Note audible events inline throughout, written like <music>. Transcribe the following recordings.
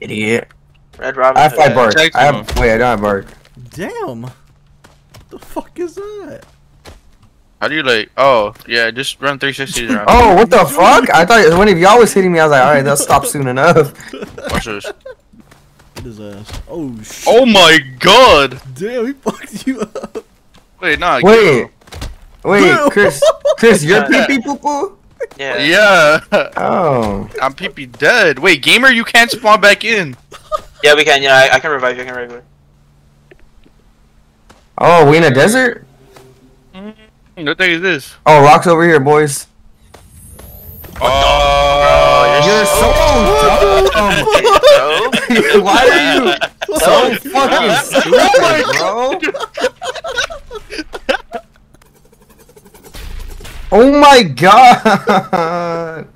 Idiot. Red Robin I have Hood. five bark. I have. Wait, I don't have bark. Damn. The fuck is that? How do you like? Oh, yeah, just run 360s around. <laughs> Oh, what the fuck? I thought one of y'all was hitting me. I was like, all right, they'll stop <laughs> soon enough. Watch this. Hit his ass. Oh shit. Oh my god! Damn, he fucked you up. Wait, nah. Wait, wait, Damn. <laughs> Chris, Chris, you're pee pee poo poo. Yeah. Yeah, Oh, I'm PP dead. Wait, gamer, you can't spawn back in. Yeah, we can. Yeah, I, I can revive you. I can revive you. oh, we in a desert? Mm, what the heck is this? Oh, rocks over here, boys. Oh, You're so dumb. <laughs> Why are you <laughs> so fucking stupid, bro? <laughs> Oh my god!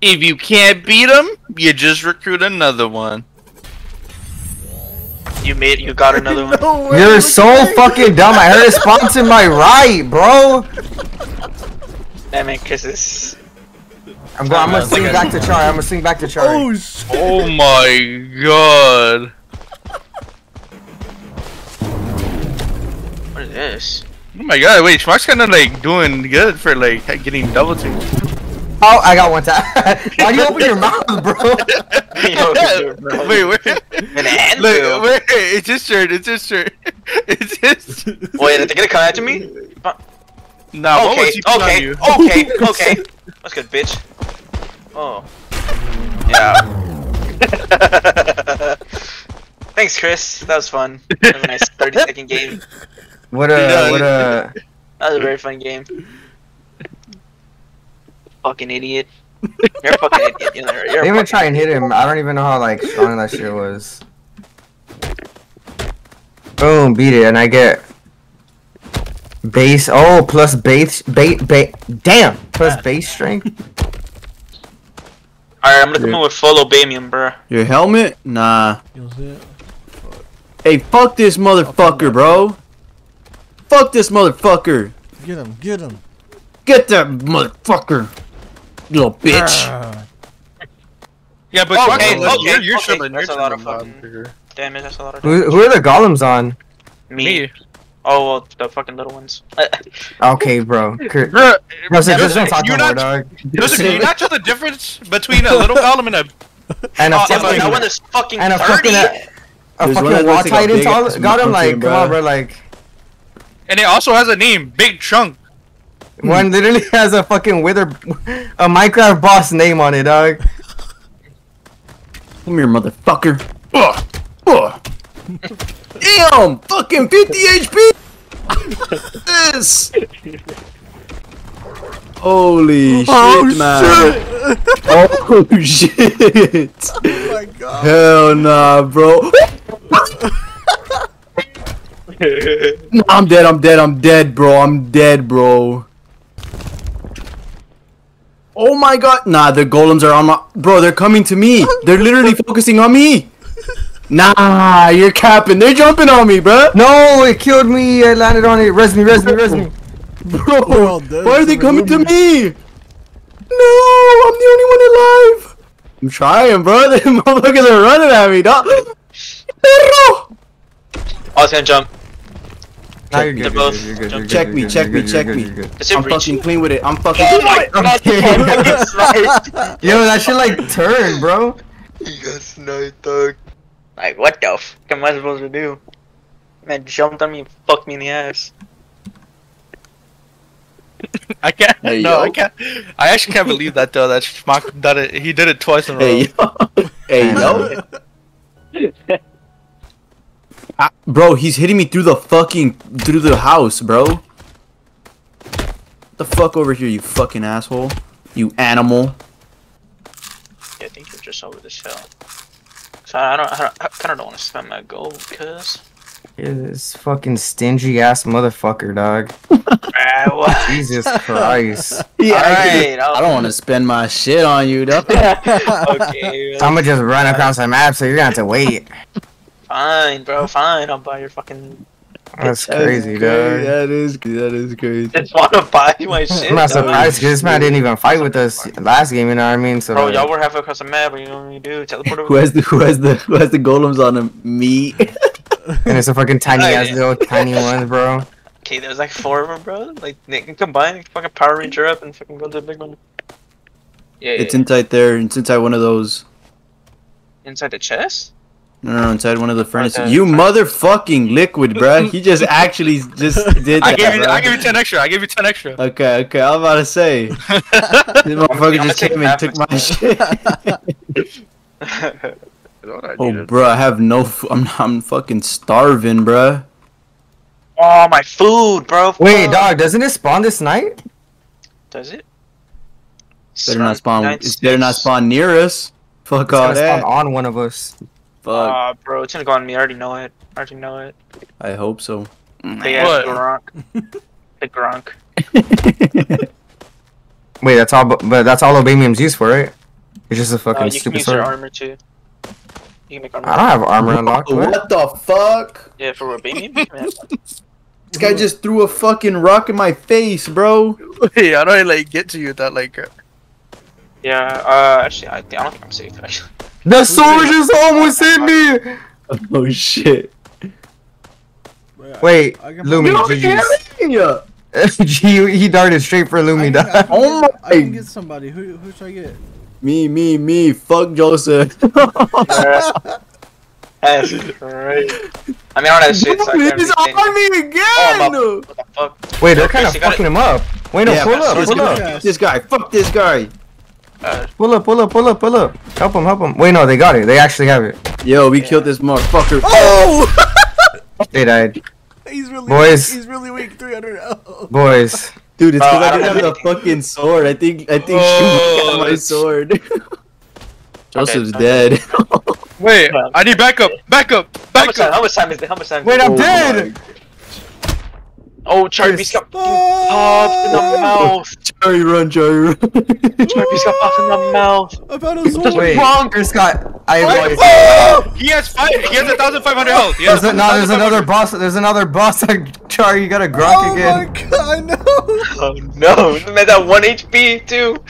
If you can't beat him, you just recruit another one. You made. You got another <laughs> one. No You're so fucking dumb. I heard a spawn to my right, bro. That man kisses. I'm going. I'm gonna swing back to Char. I'm gonna swing back to Char. Oh shit. Oh my god. What is this? Oh my god, wait, Schmuck's kinda like doing good for like getting double teamed. Oh, I got one tap. <laughs> Why do you open your mouth, bro? Yo, <laughs> bro. wait, wait. An. Look, wait, it's his turn, it's his turn. <laughs> It's his Wait, are they gonna come after me? Nah, what okay, was he put on okay, you? okay, okay. That's good, bitch. Oh. Yeah. Thanks, Chris. That was fun. That was a nice 30 second game. What a <laughs> what a. That was a very fun game. Fucking idiot. You're a fucking idiot. You're, you're They a even fucking try and hit him. I don't even know how like strong that shit was. Boom, beat it, and I get base. Oh, plus base, bait, bait. Damn, plus base strength. Alright, I'm gonna come in with full Obamium, bro. Your helmet? Nah. You know what I'm saying? Hey, fuck this motherfucker, bro. Fuck this motherfucker. Get him, get him. Get that motherfucker. You little bitch. Ah. Yeah, but Okay, Schmuck, okay, you're, you're okay, chilling, that's you're a lot of chilling, fucking- dog. Damn it, that's a lot of Who, who are the golems on? Me. Me. Oh, well, the fucking little ones. <laughs> Okay, bro. Cur- Bro, so You're just don't talk you're no more, not- dog. Listen, can you not tell the difference between a <laughs> little golem and a And a Oh, yeah, but fucking, that one is fucking and a 30. fucking, a, a There's one fucking wall looks like a titan big tall- ass got him like, come on, bro. bro, like. And it also has a name, Big Chunk. <laughs> One literally has a fucking wither, a Minecraft boss name on it, dog. Come here, motherfucker. Ugh. Ugh. <laughs> Damn! Fucking 50 HP! this! Holy Oh, shit, man. Oh <laughs> shit! Oh my god. Hell nah, bro. Nah, I'm dead, I'm dead, I'm dead, bro. I'm dead, bro. Oh my god. Nah, the golems are on my. Bro, they're coming to me. They're literally focusing on me. Nah, you're capping. They're jumping on me, bro. No, it killed me. I landed on it. Res me, res me, res me. Bro, We're all dead. why are they coming to me? No, I'm the only one alive. I'm trying, bro. <laughs> The motherfuckers are running at me, dog. <gasps> Perro. I was gonna jump. Now you're good. you're good, you're good, Check me, check me, check me. good, you're good. Does it I'm reach fucking clean with it. I'm fucking. <laughs> Oh my god, Okay. <laughs> fucking sniped. Yo, that shit like turned, bro. You got sniped, dog. Like, what the f am I supposed to do? Man jumped on me and fucked me in the ass. I can't. Hey, no, yo. I can't. I actually can't believe that though. That Schmuck did it. He did it twice in a row. <laughs> Hey yo, hey yo. Ah, bro, he's hitting me through the fucking through the house, bro. Get the fuck over here, you fucking asshole. You animal. Yeah, I think you're just over this hill. So I don't, I, don't, I kind of don't want to spend my gold, cause. Yeah, this fucking stingy ass motherfucker, dog. <laughs> Jesus Christ. <laughs> Yeah, Alright, I don't want to spend my shit on you, though. <laughs> okay, I'm gonna just run across the map, so you're gonna have to wait. Fine, bro, fine. I'll buy your fucking That's crazy, That dog. is that is crazy. Just wanna buy my shit. <laughs> I'm not surprised because this man didn't even fight with us last game. You know what I mean? So Bro, y'all were halfway across the map, but you know what you do? Teleport <laughs> over Who has the who has the who has the golems on him? Me. <laughs> and it's a fucking tiny ass Right. little tiny ones, bro. Okay, there's like four of them, bro. Like, they can combine, fucking Power Ranger up and fucking go to the big one. Yeah, It's yeah. inside there. It's inside one of those. inside the chest? No, no, no, inside one of the furnaces. Okay. You motherfucking liquid, bruh. He just <laughs> actually just did I that, gave you. I gave you ten extra. I gave you ten extra. Okay, okay. I'm about to say. <laughs> This motherfucker just take came and took my my <laughs> shit. oh, Oh, bro, I have no. F- I'm I'm fucking starving, bruh. oh, my food, bro. Wait, Fuck. dog, doesn't it spawn this night? Does it? Better not spawn. Nine, It's better not spawn near us. Fuck It's all gonna spawn that. on one of us. Fuck. Aw, bro, it's gonna go on me. I already know it. I already know it. I hope so. Big ass What? Gronk. Big Gronk. <laughs> Wait, that's all. But that's all Obamium's used for, right? It's just a Uh, fucking you can stupid use your sword. armor too. You can make armor. I don't have armor unlocked. What? what the fuck? Yeah, for Robanium? <laughs> yeah. This guy just threw a fucking rock in my face, bro. Hey, how do I like get to you with that like? uh, yeah, uh, actually, I, think, I don't think I'm safe, actually. The sword just almost hit me. Oh shit. Wait, I can- Lumi, You GG's. <laughs> yeah. he, he darted straight for I Lumi. can, I can Oh get, I can get somebody. Who who should I get? Me, me, me. Fuck Joseph. <laughs> <laughs> That's great. I mean, I don't have shit, so He's really on me oh, again. Oh, What the fuck? Wait, they're Okay, kind of so you fucking him up. Wait, no, Yeah, pull up, pull up, be- this guy. Fuck this guy. Uh, pull up, pull up, pull up, pull up. Help him, help him. Wait, no, they got it. They actually have it. Yo, we killed this motherfucker. Oh! <laughs> They died. he's really Boys. Weak. He's really weak. 300 health. Boys. Dude, it's Oh, because I I didn't have have the <laughs> fucking sword. I think I think Oh, she got my sword. <laughs> Joseph's so- dead. Wait, I need backup, backup, Backup. How much time? backup. How much time is it? How much time? Wait. I'm Oh dead. Oh, Chari Beast got popped in the mouth. Cherry run, cherry run. <laughs> Chari Beast got popped in the mouth. I found a sword. Wait, Chris got. I have no Oh! He has five. He has a thousand five hundred health. He has There's, a, no, there's another boss. There's another boss. Char, you got a grok Oh my god! I know. <laughs> Oh no, man, that one HP too.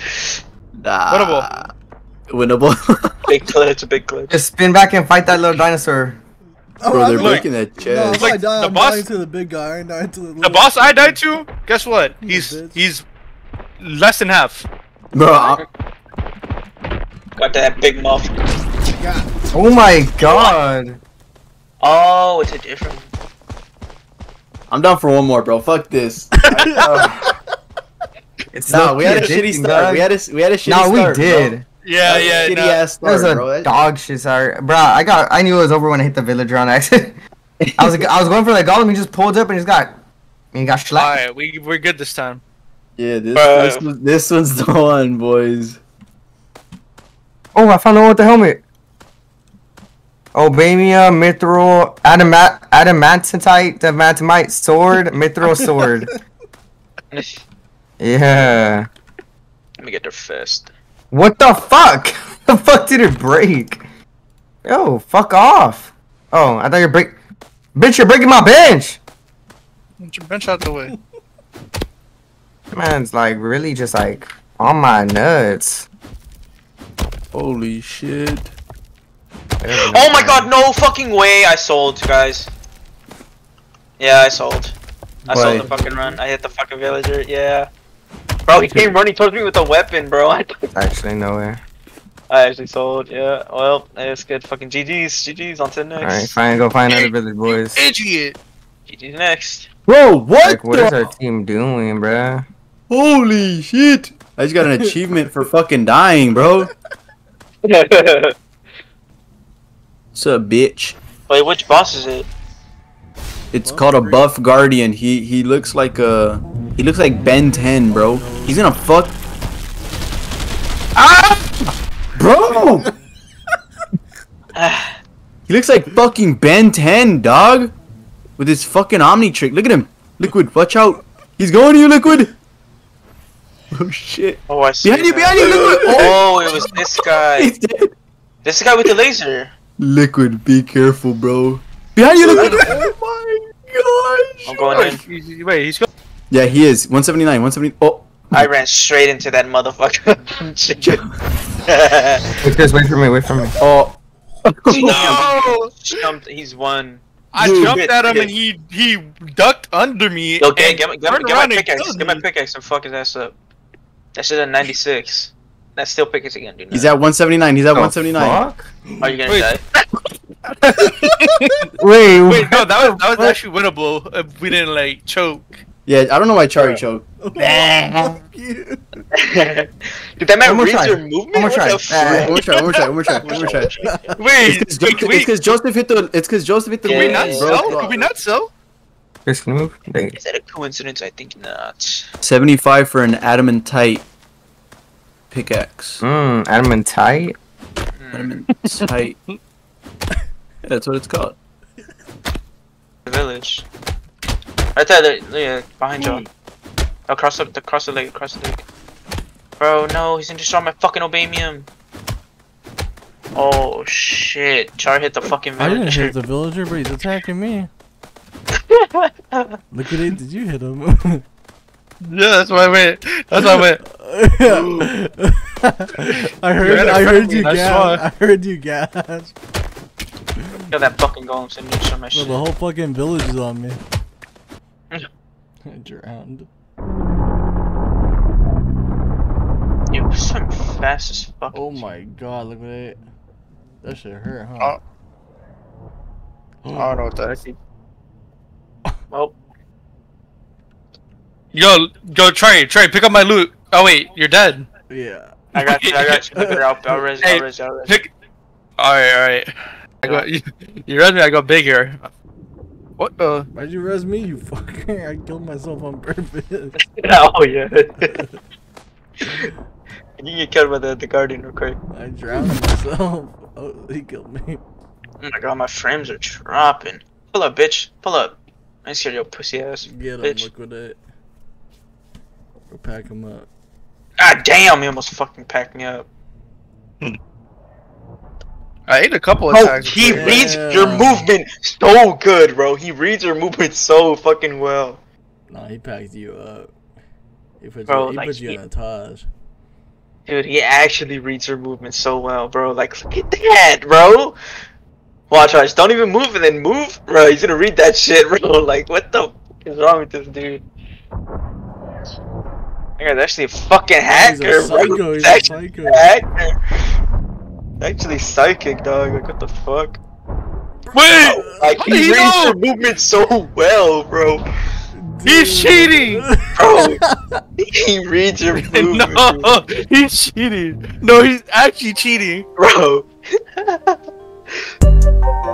Nah. Winnable. <laughs> Big glitch, big glitch. Just spin back and fight that little dinosaur. Oh, Bro, they're like- breaking that No, chest. if like I die, the I'm boss- dying to the big guy. I ain't dying to the little The boss I died to. Guess what? He's bitch. he's less than half. Bro, I- Got that big muff. Oh my god. Oh, it's a different. I'm down for one more, bro. Fuck this. <laughs> Um, it's Nah, we had a addicting, shitty start. We had a we had a shitty No, we start. did. Bro. Yeah, yeah. Shitty nah. ass That was a bro. Dog shit. Sorry, bro. I got. I knew it was over when I hit the villager on accident. <laughs> I was. I was going for the golem. He just pulled up and just got. He got slapped. right, we we're good this time. Yeah, this this, was- this one's the <laughs> one, boys. Oh, I found the one with the helmet. Oh, Obamia, Mithril, Adamat, Adamantite, Adamantimite, Sword, Mithril, Sword. <laughs> Yeah. Let me get their fist. What the fuck? <laughs> the fuck did it break? Yo, fuck off. Oh, I thought you're break. Bitch, you're breaking my bench. Get your bench out of the way. Man's like really just like on my nuts. Holy shit. Oh my god, no fucking way I sold, guys. Yeah, I sold. I sold the fucking run. I hit the fucking villager, yeah. Bro, he came running towards me with a weapon, bro. <laughs> I, Actually, no way. I actually sold, yeah. Well, that's good. Fucking GG's. GG's on to the next. Alright, fine, go find another village, boys. Idiot. GG's next. Bro, what? Like, what is the- our team doing, bruh? Holy shit! I just got an achievement for fucking dying, bro. <laughs> What's up, bitch? Wait, which boss is it? It's called a buff guardian. He he looks like a he looks like Ben 10, bro. He's gonna fuck. Ah, bro. <laughs> he looks like fucking Ben 10, dog. With his fucking Omnitrix. Look at him, Liquid. Watch out. He's going to you, Liquid. Oh shit. Oh, I see. Behind you, behind you, Liquid. Oh, oh, it was this guy. <laughs> He's dead. This guy with the laser. Liquid, be careful, bro. Behind you, Liquid. oh my gosh! I'm going Wait, in. he's- wait, he's go- Yeah, he is. 179, 170. Oh, I ran straight into that motherfucker. <laughs> Wait, Chris, wait for me, wait for me. oh. No! <laughs> Jumped. He's one. I Dude. jumped at him and he he ducked under me. Okay, get, and get, my- get, my- get my pickaxe. Get my pickaxe and fuck his ass up. That shit at 96. That's still pickaxe again, dude. He's at 179. He's at The 179. fuck? Are you gonna Wait. die? <laughs> Wait, Wait, no, that was that was actually winnable if we didn't like choke. Yeah, I don't know why Chari choked. <laughs> Fuck you. <laughs> Dude, that man One more reads try. your movement? One more try. the fuck? One more try, one more try, one more try, one more try. Wait, It's wait, can we, because Joseph hit the. It's because Joseph hit the. can we not Bro, sell? Could we not sell? Chris, can you move? There you go. Is that a coincidence? I think not. 75 for an adamantite pickaxe. Mmm, adamantite? Hmm. Adamantite. yeah, <laughs> that's what it's called. The village. Right there, there yeah, behind you. Hmm. Oh, across the, across the lake, across the lake. Bro, no, he's gonna destroy my fucking obamium. Oh shit! Char hit the fucking villager. I didn't hit the villager, but he's attacking me. Look at it. Did you hit him? <laughs> Yeah, that's why I went. That's why I went. <laughs> I heard. I heard you I gas. I heard you gas. Kill that fucking golem, so you destroy my Bro, shit. the whole fucking village is on me. I <laughs> drowned. You swim fast as fuck. Oh my god, look at it. That shit hurt, huh? I don't know what that is. Well, Yo, go try, try, pick up my loot. Oh wait, you're dead. Yeah. I got you. I got you. Look at it, I'll, I'll res, Hey, I'll res, I'll res. Pick. All right, all right. I got you. You read me. I got big here. What the? Why'd you res me, you fucker? <laughs> I killed myself on purpose. <laughs> oh yeah. <laughs> you get killed by the, the guardian real quick. I drowned myself. Oh, he killed me. Oh my god, my frames are dropping. Pull up, bitch. Pull up. I scared your pussy ass. Get him, Bitch. liquidate. Or pack him up. God damn, he almost fucking packed me up. Hmm. I ate a couple of Oh, times. he before. reads Yeah. your movement so good, bro. He reads your movement so fucking well. Nah, he packed you up. He puts, Bro, you, he like, put you he- in a Taj. Dude, he actually reads your movement so well, bro. Like, look at that, bro. Watch, watch. Don't even move and then move, bro. He's gonna read that shit, bro. <laughs> Like, what the f- is wrong with this dude? That guy's actually a fucking hacker, He's a bro. psycho. He's a actually psycho. hacker. Actually psychic, dog. Like, what the fuck? Wait, oh, Like, he reads know? your movement so well, bro. He's cheating. Bro, <laughs> he reads your movement, no, he's cheating. No, he's actually cheating. bro. <laughs> Thank <laughs> you.